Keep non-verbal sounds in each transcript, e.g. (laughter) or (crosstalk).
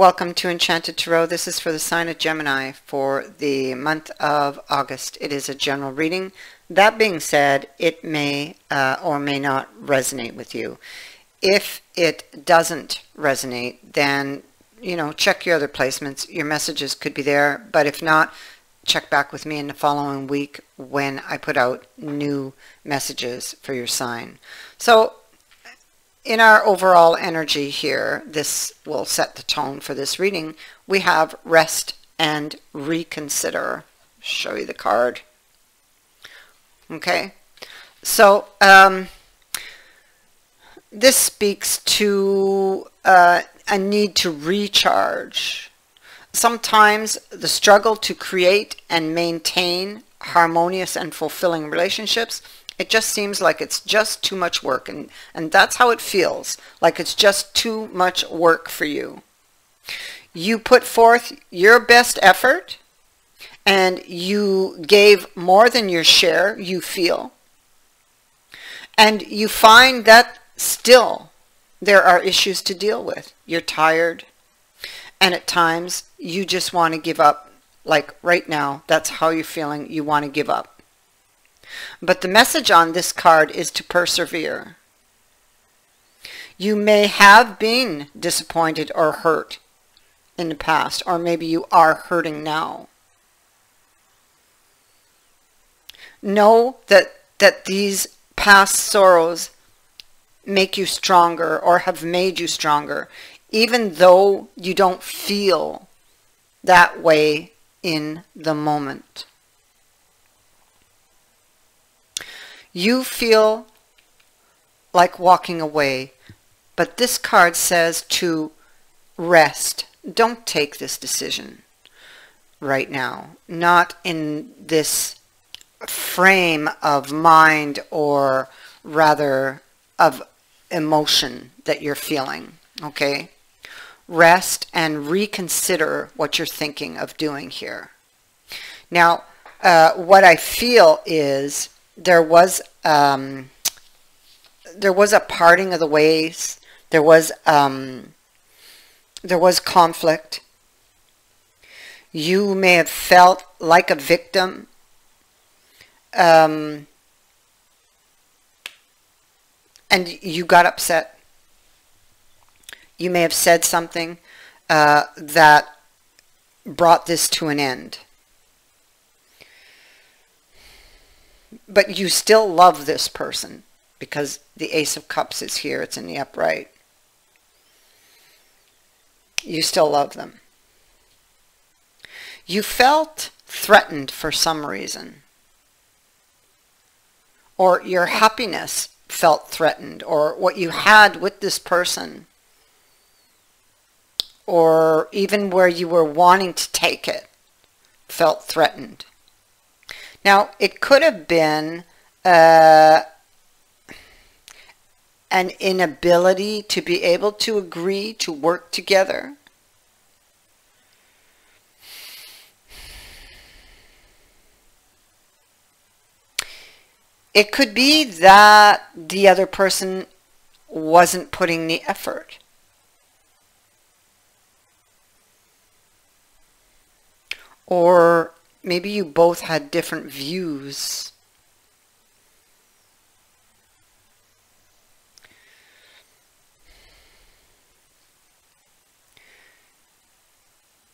Welcome to Enchanted Tarot. This is for the sign of Gemini for the month of August. It is a general reading. That being said, it may uh, or may not resonate with you. If it doesn't resonate, then, you know, check your other placements. Your messages could be there, but if not, check back with me in the following week when I put out new messages for your sign. So in our overall energy here, this will set the tone for this reading, we have rest and reconsider. Show you the card. Okay, so um, this speaks to uh, a need to recharge. Sometimes the struggle to create and maintain harmonious and fulfilling relationships it just seems like it's just too much work. And, and that's how it feels, like it's just too much work for you. You put forth your best effort and you gave more than your share, you feel. And you find that still there are issues to deal with. You're tired. And at times you just want to give up. Like right now, that's how you're feeling. You want to give up. But the message on this card is to persevere. You may have been disappointed or hurt in the past, or maybe you are hurting now. Know that, that these past sorrows make you stronger or have made you stronger, even though you don't feel that way in the moment. You feel like walking away, but this card says to rest. Don't take this decision right now. Not in this frame of mind or rather of emotion that you're feeling. Okay? Rest and reconsider what you're thinking of doing here. Now, uh, what I feel is there was um, there was a parting of the ways. There was um, there was conflict. You may have felt like a victim. Um, and you got upset. You may have said something uh, that brought this to an end. But you still love this person because the Ace of Cups is here. It's in the upright. You still love them. You felt threatened for some reason. Or your happiness felt threatened. Or what you had with this person. Or even where you were wanting to take it felt threatened. Now, it could have been uh, an inability to be able to agree to work together. It could be that the other person wasn't putting the effort. Or maybe you both had different views.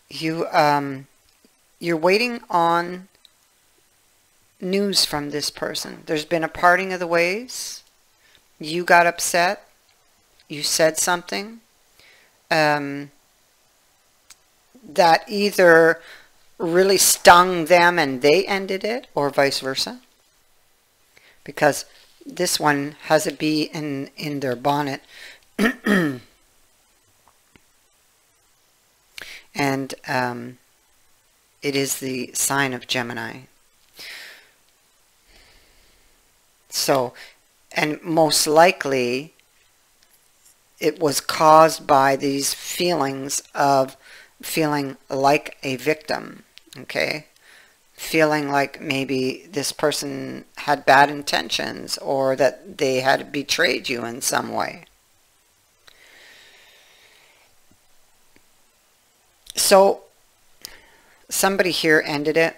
You, um, you're waiting on news from this person. There's been a parting of the ways. You got upset. You said something um, that either really stung them and they ended it or vice versa? Because this one has a bee in in their bonnet. (clears throat) And um, it is the sign of Gemini. So and most likely it was caused by these feelings of feeling like a victim okay feeling like maybe this person had bad intentions or that they had betrayed you in some way So somebody here ended it.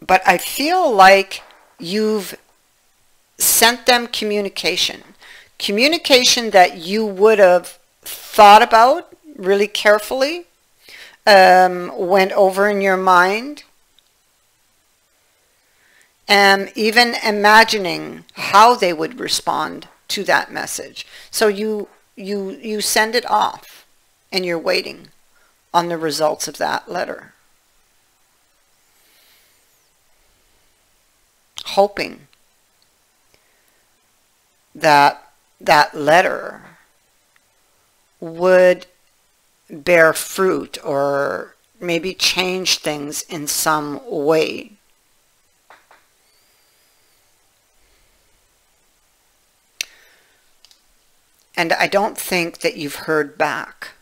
But I feel like you've sent them communication. Communication that you would have thought about really carefully, um, went over in your mind, and even imagining how they would respond to that message. So you you you send it off and you're waiting on the results of that letter. Hoping that that letter would bear fruit or maybe change things in some way. And I don't think that you've heard back.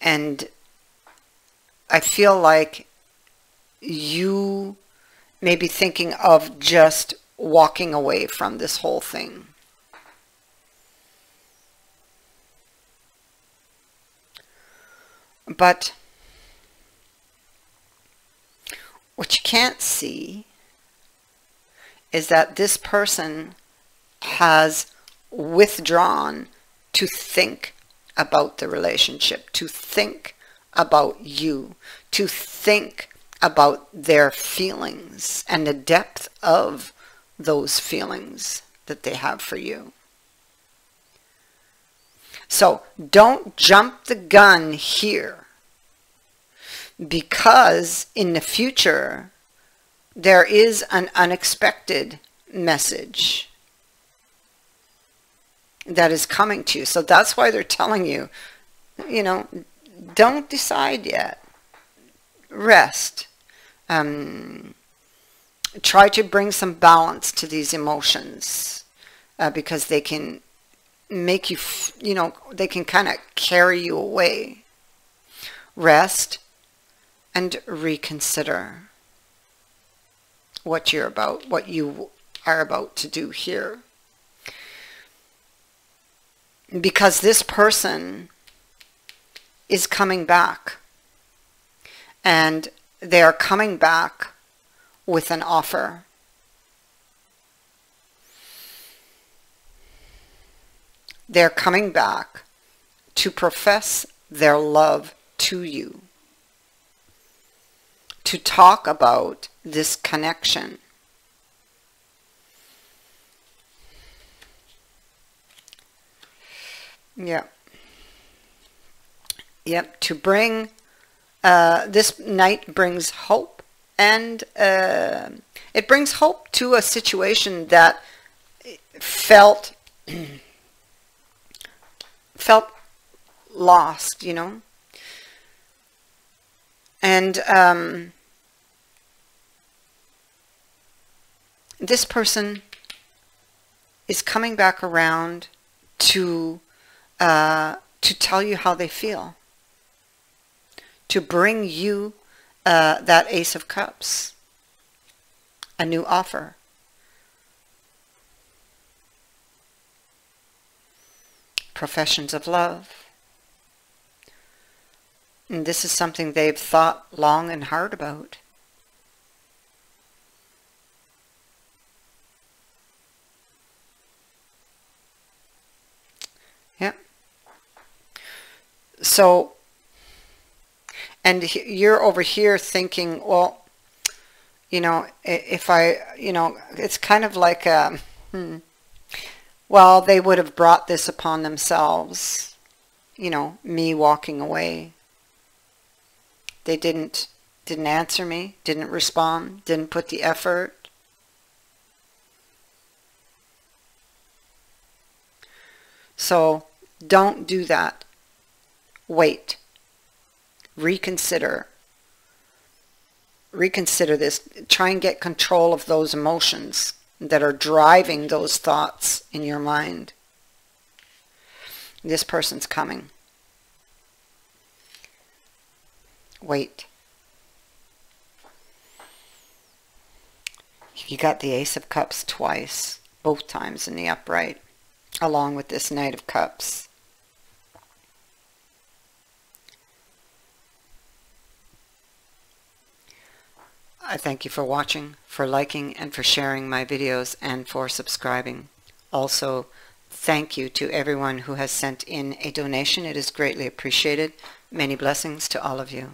And I feel like you may be thinking of just walking away from this whole thing. But what you can't see is that this person has withdrawn to think about the relationship, to think about you, to think about their feelings and the depth of those feelings that they have for you. So don't jump the gun here because in the future there is an unexpected message that is coming to you. So that's why they're telling you, you know, don't decide yet. Rest. Um, try to bring some balance to these emotions uh, because they can make you, you know, they can kind of carry you away. Rest and reconsider what you're about, what you are about to do here. Because this person is coming back and they are coming back with an offer. They're coming back to profess their love to you, to talk about this connection. Yep. Yep, to bring, uh, this knight brings hope and uh, it brings hope to a situation that felt (clears throat) felt lost, you know. And um, this person is coming back around to uh, to tell you how they feel, to bring you uh, that Ace of Cups, a new offer. Professions of love. And this is something they've thought long and hard about. Yeah. So and you're over here thinking, well, you know, if I, you know, it's kind of like, um, hmm, well, they would have brought this upon themselves, you know, me walking away. They didn't, didn't answer me, didn't respond, didn't put the effort. So don't do that. Wait reconsider reconsider this try and get control of those emotions that are driving those thoughts in your mind. This person's coming. Wait. You got the ace of cups twice both times in the upright along with this knight of cups I thank you for watching, for liking, and for sharing my videos, and for subscribing. Also, thank you to everyone who has sent in a donation. It is greatly appreciated. Many blessings to all of you.